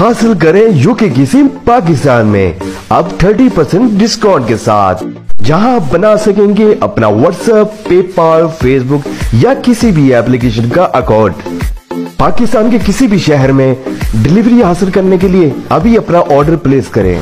हासिल करें यूके की सिम पाकिस्तान में। अब 30 परसेंट डिस्काउंट के साथ। जहाँ आप बना सकेंगे अपना व्हाट्सएप पेपाल फेसबुक या किसी भी एप्लीकेशन का अकाउंट पाकिस्तान के किसी भी शहर में डिलीवरी हासिल करने के लिए अभी अपना ऑर्डर प्लेस करें।